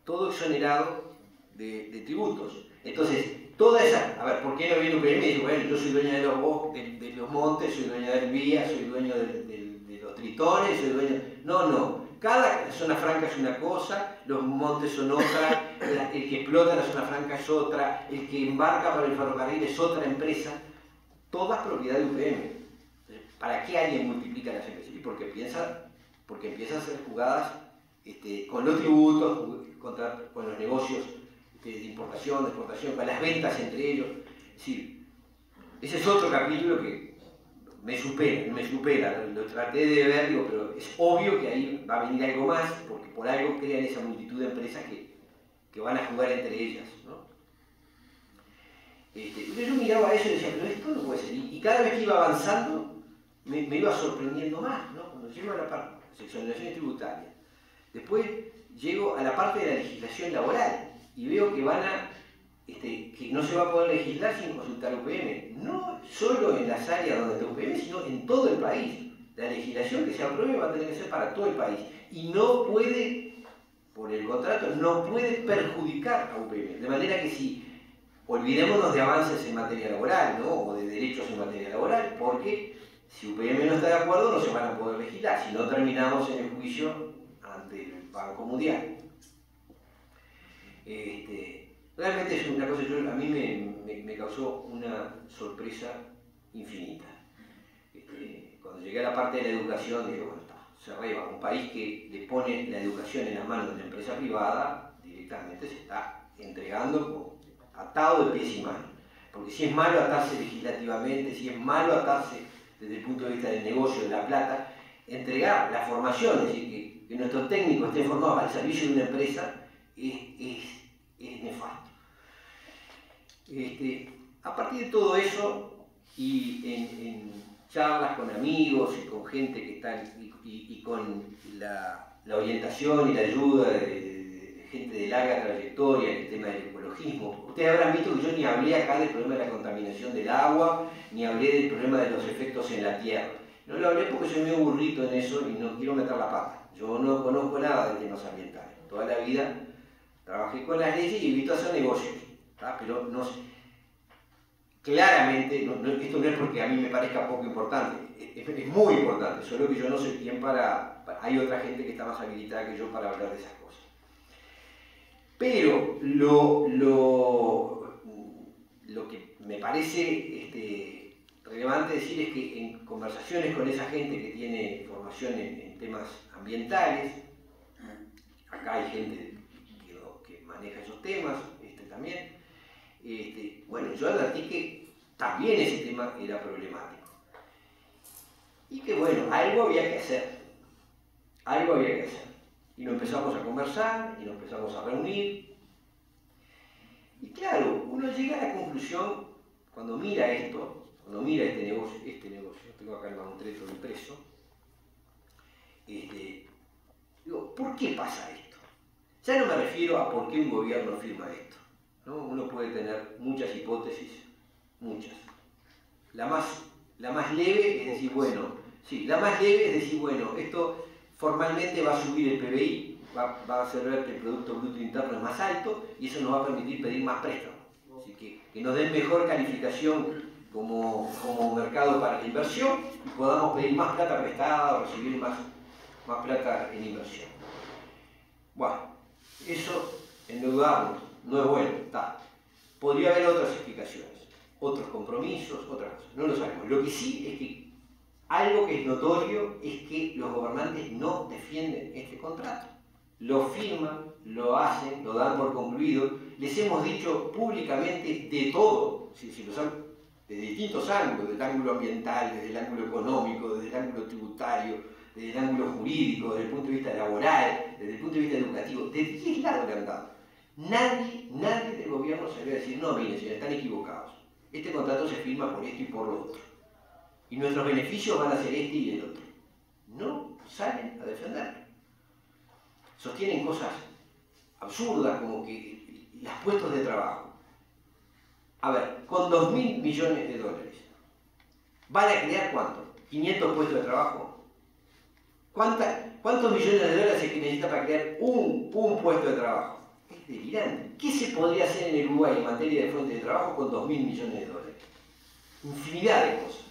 todo exonerado de, tributos. Entonces, toda esa, a ver, ¿por qué no viene UPM y dice, bueno, yo soy dueña de los bosques, de, los montes, soy dueña del vía, soy dueño de, de los tritones, soy dueño... No, no, cada zona franca es una cosa, los montes son otra, el que explota la zona franca es otra, el que embarca para el ferrocarril es otra empresa, todas propiedad de UPM. ¿Para qué alguien multiplica las empresas? Y porque piensa, porque empiezan a ser jugadas este, con los tributos, con los negocios este, de importación, de exportación, con las ventas entre ellos. ese es otro capítulo que me supera, me supera, lo traté de ver, digo, pero es obvio que ahí va a venir algo más, porque por algo crean esa multitud de empresas que, van a jugar entre ellas. ¿no? Este, yo miraba eso y decía, pero esto no puede ser. Y, cada vez que iba avanzando, me, iba sorprendiendo más, ¿no? Cuando llego a la parte de exoneraciones tributarias. Después llego a la parte de la legislación laboral y veo que van a este, que no se va a poder legislar sin consultar UPM. No solo en las áreas donde está UPM, sino en todo el país. La legislación que se apruebe va a tener que ser para todo el país. Y no puede, por el contrato, no puede perjudicar a UPM. De manera que si olvidémonos de avances en materia laboral, ¿no? o de derechos en materia laboral, porque si UPM no está de acuerdo no se van a poder legislar, si no terminamos en el juicio ante el Banco Mundial. Este, Realmente es una cosa, a mí me, causó una sorpresa infinita. Este, cuando llegué a la parte de la educación, dije, bueno, está, se arriba. Un país que le pone la educación en las manos de la empresa privada, directamente se está entregando atado de pies y manos. Porque si es malo atarse legislativamente, si es malo atarse desde el punto de vista del negocio, de la plata, entregar la formación, es decir, que, nuestros técnicos estén formados el servicio de una empresa, es es nefasto. Este, a partir de todo eso, y en, charlas con amigos y con gente que está, y, con la, orientación y la ayuda de, gente de larga trayectoria en el tema del ecologismo, ustedes habrán visto que yo ni hablé acá del problema de la contaminación del agua, ni hablé del problema de los efectos en la tierra. No lo hablé porque soy muy burrito en eso y no quiero meter la pata. Yo no conozco nada de temas ambientales. Toda la vida Trabajé con las leyes y he visto hacer negocios, pero no claramente, esto no es porque a mí me parezca poco importante, es, muy importante, solo que yo no sé quién para, hay otra gente que está más habilitada que yo para hablar de esas cosas. Pero lo, lo, lo que me parece este, relevante decir es que en conversaciones con esa gente que tiene formación en temas ambientales, acá hay gente maneja esos temas este, también. Este, bueno, yo advertí que también ese tema era problemático. Y que bueno, algo había que hacer. Algo había que hacer. Y nos empezamos a conversar y nos empezamos a reunir. Y claro, uno llega a la conclusión, cuando mira esto, cuando mira este negocio, este negocio, tengo acá el mamotreto impreso, este, digo, ¿por qué pasa esto? Ya no me refiero a por qué un gobierno firma esto. Uno puede tener muchas hipótesis, muchas. La más, la más leve es decir, bueno, sí, la más leve es decir, bueno, esto formalmente va a subir el PBI, va, a hacer que el Producto Bruto Interno es más alto y eso nos va a permitir pedir más préstamos. Así que, que nos den mejor calificación como, como mercado para la inversión y podamos pedir más plata prestada o recibir más, más plata en inversión. Bueno, eso endeudarnos no es bueno, está. Podría haber otras explicaciones, otros compromisos, otras cosas, no lo sabemos. Lo que sí es que algo que es notorio es que los gobernantes no defienden este contrato. Lo firman, lo hacen, lo dan por concluido. Les hemos dicho públicamente de todo, si, lo saben, de distintos ángulos, desde el ángulo ambiental, desde el ángulo económico, desde el ángulo tributario, desde el ángulo jurídico, desde el punto de vista laboral, desde el punto de vista educativo, de 10 lados le han dado. Nadie, nadie del gobierno se a decir, no, miren, señores, están equivocados. Este contrato se firma por esto y por lo otro y nuestros beneficios van a ser este y el otro. No salen a defenderlo. Sostienen cosas absurdas como que los puestos de trabajo. A ver, con 2.000 millones de dólares, ¿van a crear cuánto? ¿500 puestos de trabajo? ¿Cuántos millones de dólares se necesita para crear un, un puesto de trabajo? Es delirante. ¿Qué se podría hacer en el Uruguay en materia de fuente de trabajo con 2.000 millones de dólares? Infinidad de cosas.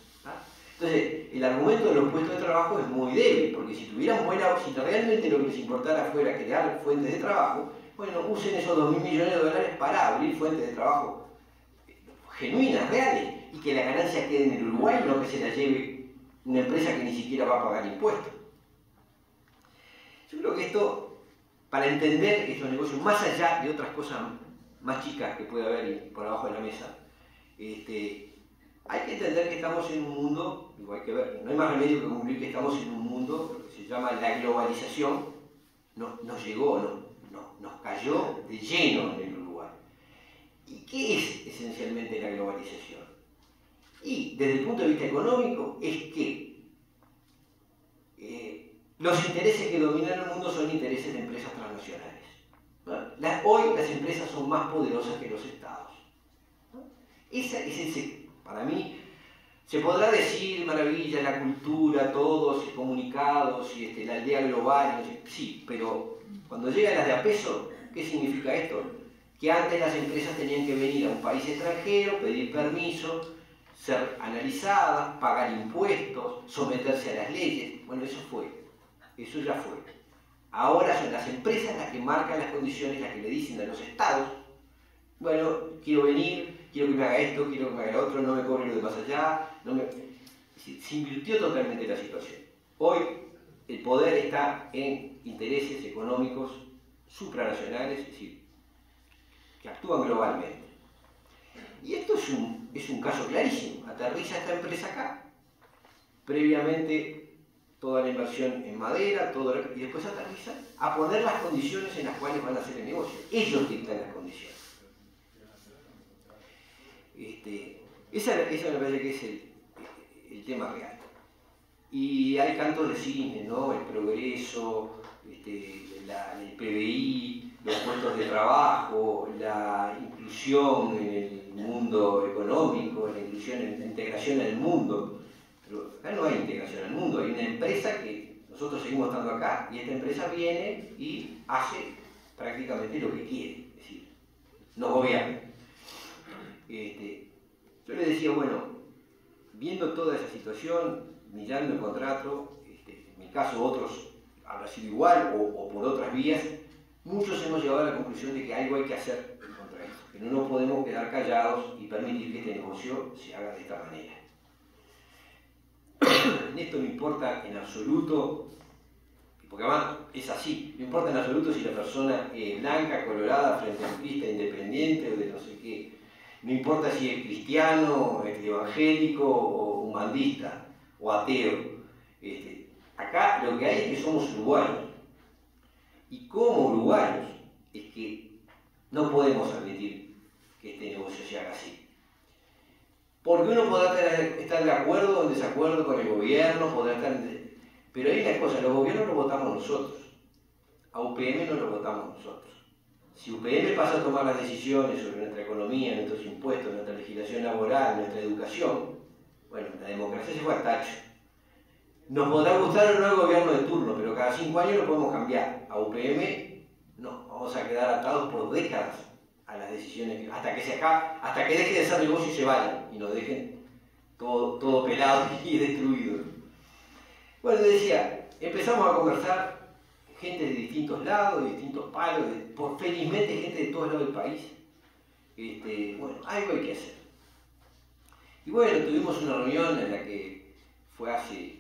Entonces, el argumento de los puestos de trabajo es muy débil, porque si tuvieran buena, si realmente lo que les importara fuera crear fuentes de trabajo, bueno, usen esos 2.000 millones de dólares para abrir fuentes de trabajo genuinas, reales, y que la ganancia quede en el Uruguay, no que se la lleve una empresa que ni siquiera va a pagar impuestos. Yo creo que esto, para entender estos negocios, más allá de otras cosas más chicas que puede haber por abajo de la mesa, este, hay que entender que estamos en un mundo, no hay más remedio que cumplir que estamos en un mundo, que se llama la globalización, nos llegó, no, nos cayó de lleno en el Uruguay. ¿Y qué es esencialmente la globalización? Y desde el punto de vista económico es que eh, los intereses que dominan el mundo son intereses de empresas transnacionales. hoy las empresas son más poderosas que los estados. Ese es el para mí, se podrá decir maravilla, la cultura, todos comunicados y este, la aldea global, sí, pero cuando llegan las de a peso, ¿qué significa esto? Que antes las empresas tenían que venir a un país extranjero, pedir permiso, ser analizadas, pagar impuestos, someterse a las leyes. Bueno, eso fue, eso ya fue. Ahora son las empresas las que marcan las condiciones, las que le dicen a los estados, bueno, quiero venir, quiero que me haga esto, quiero que me haga lo otro, no me cobre lo de más allá. No. Se invirtió totalmente la situación. Hoy el poder está en intereses económicos supranacionales, es decir, que actúan globalmente. Y esto es un, es un caso clarísimo. Aterriza esta empresa acá, previamente toda la inversión en madera, todo y después aterriza a poner las condiciones en las cuales van a hacer el negocio. Ellos dictan las condiciones. Este, esa, me parece que es el, tema real. Y hay cantos de cine, ¿no? El progreso, este, el PBI, los puestos de trabajo, la inclusión en el mundo económico, la inclusión en la integración el mundo. Pero acá no hay integración el mundo, hay una empresa que nosotros seguimos estando acá y esta empresa viene y hace prácticamente lo que quiere, es decir, nos gobierna. Este, yo le decía, bueno, viendo toda esa situación, mirando el contrato, este, en mi caso otros habrá sido igual o, por otras vías, muchos hemos llegado a la conclusión de que algo hay que hacer contra esto, que no nos podemos quedar callados y permitir que este negocio se haga de esta manera. en esto no importa en absoluto, porque además es así, no importa en absoluto si la persona es blanca, colorada, frente a vista independiente o de no sé qué no importa si es cristiano, evangélico o humanista o ateo. Este, acá lo que hay es que somos uruguayos. Y como uruguayos es que no podemos admitir que este negocio se haga así. Porque uno podrá estar de acuerdo o en desacuerdo con el gobierno, podrá estar Pero hay una cosa, los gobiernos los votamos nosotros. A UPM no lo votamos nosotros. Si UPM pasa a tomar las decisiones sobre nuestra economía, nuestros impuestos, nuestra legislación laboral, nuestra educación, bueno, la democracia se fue a tacho. Nos podrá gustar o no el gobierno de turno, pero cada cinco años lo podemos cambiar. A UPM no, vamos a quedar atados por décadas a las decisiones, hasta que se acá, hasta que deje de ser negocio y se vayan y nos dejen todo, todo pelado *laughs* y destruido. Bueno, decía, empezamos a conversar gente de distintos lados, de distintos palos, por felizmente gente de todos lados del país. Este, bueno, algo hay que hacer. Y bueno, tuvimos una reunión en la que fue hace,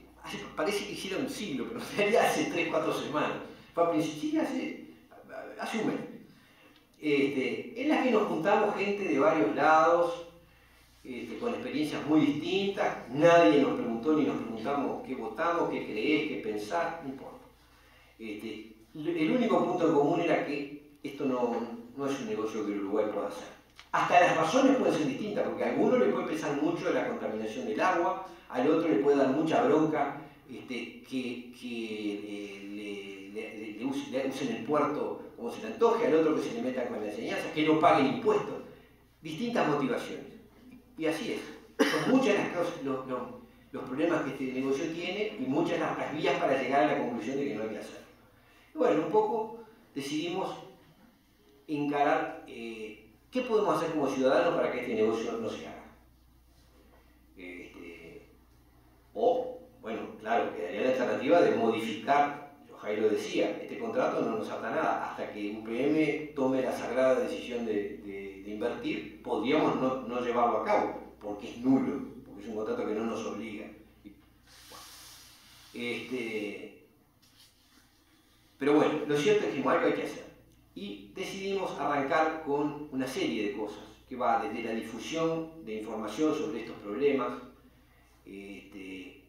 parece que hicieron un siglo, pero en realidad hace 3, 4 semanas. Fue a principios, hace, hace un mes. Este, en la que nos juntamos gente de varios lados, este, con experiencias muy distintas, nadie nos preguntó ni nos preguntamos qué votamos, qué creés, qué pensás, no importa. Este, el único punto común era que esto no, no es un negocio que Uruguay pueda hacer. Hasta las razones pueden ser distintas, porque a alguno le puede pesar mucho la contaminación del agua, al otro le puede dar mucha bronca este, que, que le, le, usen, el puerto como se le antoje, al otro que se le meta con la enseñanza, que no paguen impuestos. Distintas motivaciones. Y así es. Son muchas las cosas, los, los, problemas que este negocio tiene y muchas las, vías para llegar a la conclusión de que no hay que hacerlo. Y bueno, un poco decidimos encarar eh, qué podemos hacer como ciudadanos para que este negocio no se haga. Este, o, bueno, claro, quedaría la alternativa de modificar, Jairo decía, este contrato no nos ata nada, hasta que UPM tome la sagrada decisión de invertir, podríamos no, llevarlo a cabo, porque es nulo, es un contrato que no nos obliga. Este, pero bueno, lo cierto es que algo hay que hacer. Y decidimos arrancar con una serie de cosas, que va desde la difusión de información sobre estos problemas, este,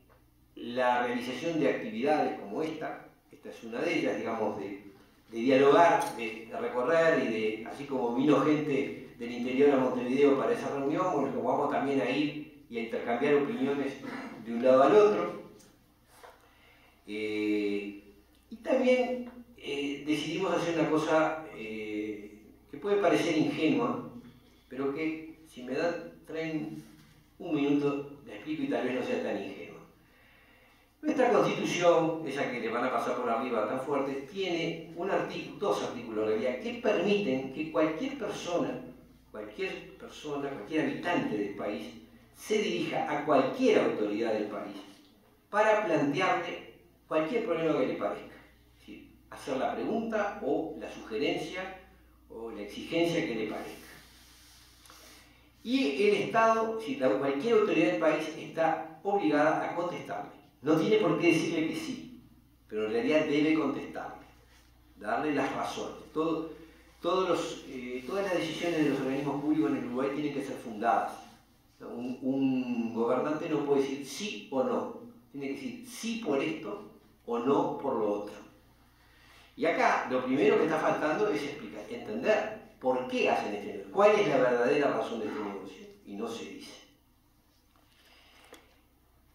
la realización de actividades como esta, esta es una de ellas, digamos, de, dialogar, de, de, recorrer y de, así como vino gente del interior a Montevideo para esa reunión, bueno, vamos también a ir y a intercambiar opiniones de un lado al otro. Eh, y también eh, decidimos hacer una cosa eh, que puede parecer ingenua, pero que si me dan, traen un minuto, le explico y tal vez no sea tan ingenua. Nuestra constitución, esa que le van a pasar por arriba tan fuerte, tiene un artículo, dos artículos en realidad, que permiten que cualquier persona cualquier persona, cualquier habitante del país, se dirija a cualquier autoridad del país para plantearle cualquier problema que le parezca. Hacer la pregunta o la sugerencia o la exigencia que le parezca. Y el Estado, cualquier autoridad del país está obligada a contestarle. No tiene por qué decirle que sí, pero en realidad debe contestarle, darle las razones. Todo, todos eh, todas las decisiones de los organismos públicos en el Uruguay tienen que ser fundadas. Un, gobernante no puede decir sí o no, tiene que decir sí por esto o no por lo otro. Y acá lo primero que está faltando es explicar, entender por qué hacen este negocio, cuál es la verdadera razón de este negocio, y no se dice.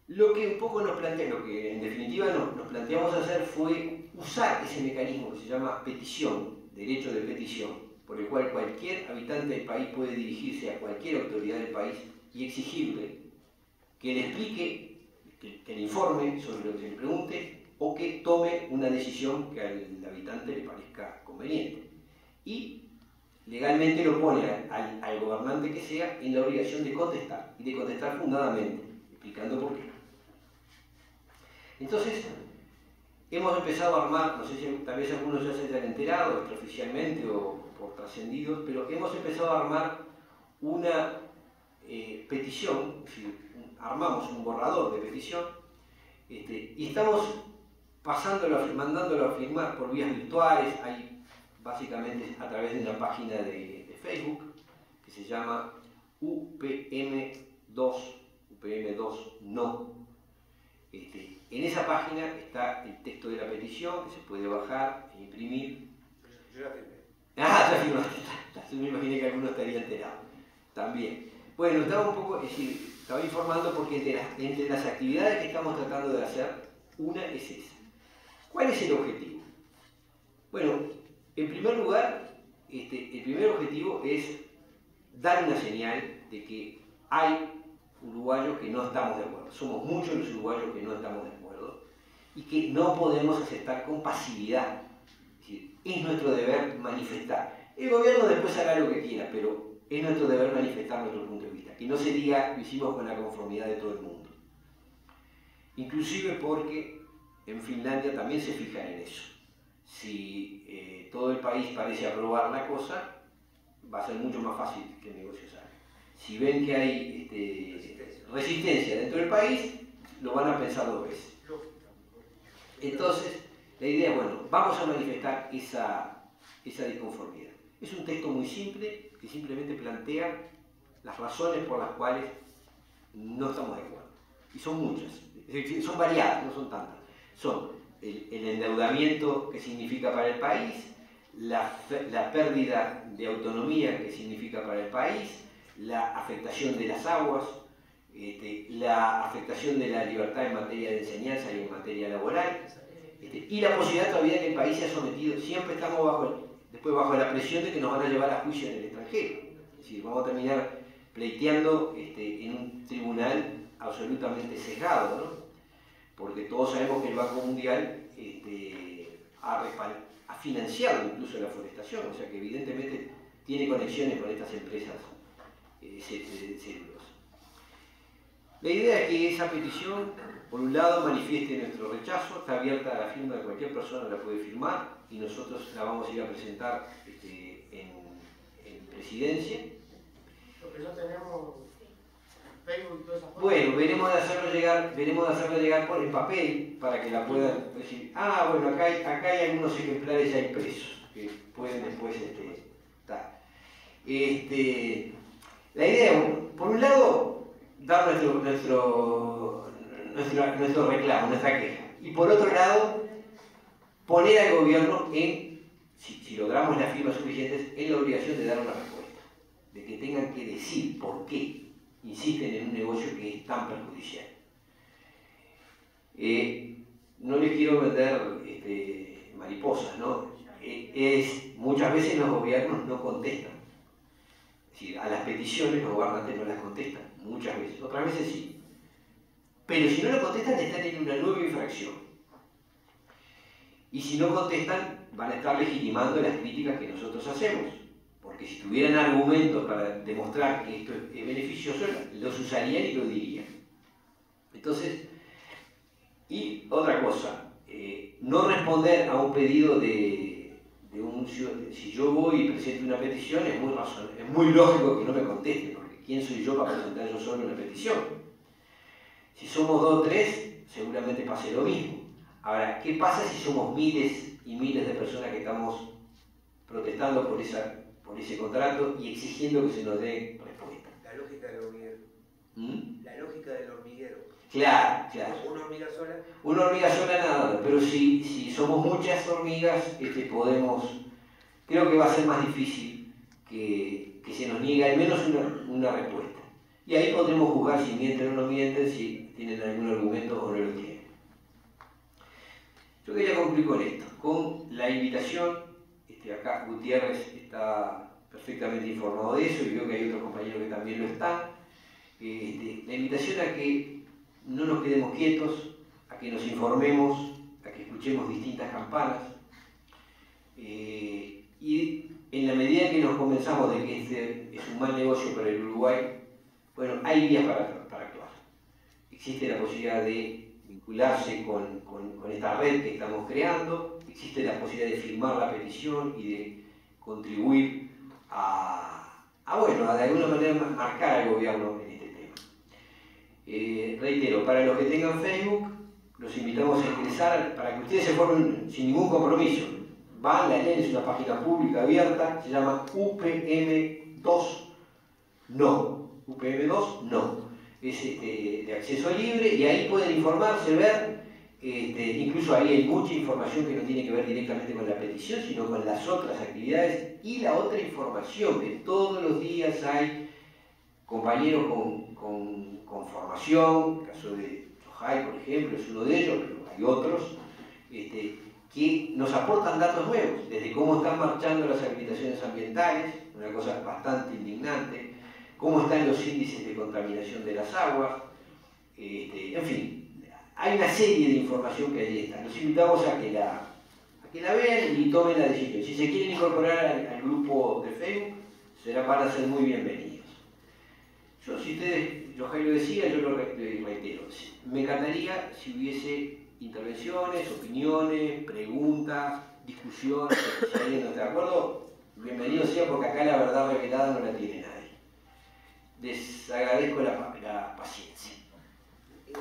Lo que un poco nos plantea, lo que en definitiva nos, nos planteamos hacer fue usar ese mecanismo que se llama petición, derecho de petición, por el cual cualquier habitante del país puede dirigirse a cualquier autoridad del país y exigirle que le explique, que, le informe sobre lo que le pregunte o que tome una decisión que al habitante le parezca conveniente. Y legalmente lo pone al, al, gobernante que sea en la obligación de contestar, y de contestar fundadamente, explicando por qué. Entonces, Hemos empezado a armar, no sé si tal vez algunos ya se hayan enterado extraoficialmente o por trascendidos, pero hemos empezado a armar una eh, petición, armamos un borrador de petición este, y estamos pasándolo, mandándolo a firmar por vías virtuales, hay básicamente a través de una página de, de Facebook que se llama UPM2, UPM2 no. Este, en esa página está el texto de la petición que se puede bajar e imprimir. Yo ya firmé. Ah, ya firmaste. *laughs* Me imaginé que alguno estaría enterado. También. Bueno, estaba un poco, es decir, estaba informando porque entre las, actividades que estamos tratando de hacer, una es esa. ¿Cuál es el objetivo? Bueno, en primer lugar, este, el primer objetivo es dar una señal de que hay uruguayos que no estamos de acuerdo. Somos muchos los uruguayos que no estamos de acuerdo y que no podemos aceptar con pasividad. Es, nuestro deber manifestar. El gobierno después hará lo que quiera, pero es nuestro deber manifestar nuestro punto de vista. Que no se diga lo hicimos con la conformidad de todo el mundo. Inclusive porque en Finlandia también se fijan en eso. Si eh, todo el país parece aprobar la cosa, va a ser mucho más fácil que el negocio salga. Si ven que hay este, resistencia dentro del país, lo van a pensar dos veces. Entonces, la idea es, bueno, vamos a manifestar esa, esa disconformidad. Es un texto muy simple que simplemente plantea las razones por las cuales no estamos de acuerdo. Y son muchas, son variadas, no son tantas. Son el, endeudamiento que significa para el país, la, pérdida de autonomía que significa para el país, la afectación de las aguas, este, la afectación de la libertad en materia de enseñanza y en materia laboral, este, y la posibilidad todavía que el país sea sometido, siempre estamos bajo, después bajo la presión de que nos van a llevar a juicio en el extranjero. Es decir, vamos a terminar pleiteando este, en un tribunal absolutamente sesgado, ¿no? porque todos sabemos que el Banco Mundial este, ha, financiado incluso la forestación, o sea que evidentemente tiene conexiones con estas empresas eh, La idea es que esa petición, por un lado, manifieste nuestro rechazo, está abierta a la firma de cualquier persona, la puede firmar y nosotros la vamos a ir a presentar este, en, en presidencia. Lo que no tenemos bueno, veremos de hacerlo llegar, veremos de hacerlo llegar por el papel para que la puedan decir, ah, bueno, acá hay, acá hay algunos ejemplares ya impresos, que pueden después este. Este, la idea, por un lado, dar nuestro, nuestro, nuestro, reclamo, nuestra queja, y por otro lado, poner al gobierno en, si, logramos las firmas suficientes, en la obligación de dar una respuesta, de que tengan que decir por qué insisten en un negocio que es tan perjudicial. Eh, no les quiero vender este, mariposas, ¿no? Eh, es, muchas veces los gobiernos no contestan. Es decir, a las peticiones los gobernantes no las contestan, muchas veces, otras veces sí. Pero si no lo contestan, están en una nueva infracción. Y si no contestan, van a estar legitimando las críticas que nosotros hacemos porque si tuvieran argumentos para demostrar que esto es beneficioso, los usarían y lo dirían. Entonces, y otra cosa, eh, no responder a un pedido de, un ciudadano. Si yo voy y presento una petición, es muy, es muy lógico que no me conteste, porque ¿quién soy yo para presentar yo solo una petición? Si somos dos o tres, seguramente pase lo mismo. Ahora, ¿qué pasa si somos miles y miles de personas que estamos protestando por esa por ese contrato y exigiendo que se nos dé respuesta. La lógica del hormiguero. ¿Mm? La lógica del hormiguero. Claro, claro. Una hormiga sola. Una hormiga sola nada, pero si, si somos muchas hormigas, este, podemos, creo que va a ser más difícil que, que se nos niegue al menos una, una, respuesta. Y ahí podremos juzgar si mienten o no mienten, si tienen algún argumento o no lo tienen. Yo quería concluir con esto, con la invitación este, acá Gutiérrez está perfectamente informado de eso y veo que hay otros compañeros que también lo están. Este, la invitación a que no nos quedemos quietos, a que nos informemos, a que escuchemos distintas campanas eh, y en la medida que nos convenzamos de que este es un mal negocio para el Uruguay, bueno, hay vías para, para actuar. Existe la posibilidad de vincularse con, con esta red que estamos creando, existe la posibilidad de firmar la petición y de contribuir a, bueno, de alguna manera marcar al gobierno en este tema. Eh, reitero, para los que tengan Facebook, los invitamos a ingresar para que ustedes se formen sin ningún compromiso. Van, la leen, es una página pública abierta, se llama UPM2 No. UPM2 No. Es este, de acceso libre y ahí pueden informarse, ver este, incluso ahí hay mucha información que no tiene que ver directamente con la petición, sino con las otras actividades. Y la otra información, que todos los días hay compañeros con, con, formación, el caso de Chojai, por ejemplo, es uno de ellos, pero hay otros, este, que nos aportan datos nuevos, desde cómo están marchando las habilitaciones ambientales, una cosa bastante indignante, cómo están los índices de contaminación de las aguas, este, en fin, hay una serie de información que allí está. Los invitamos a que la, que la vean y tomen la decisión. Si se quieren incorporar al, grupo de Facebook, serán, van a ser muy bienvenidos. Yo, si ustedes, yo lo decía, yo lo reitero. Me encantaría si hubiese intervenciones, opiniones, preguntas, discusiones, si alguien no está de acuerdo, bienvenido sea porque acá la verdad revelada no la tiene nadie les agradezco la, la paciencia. Eh,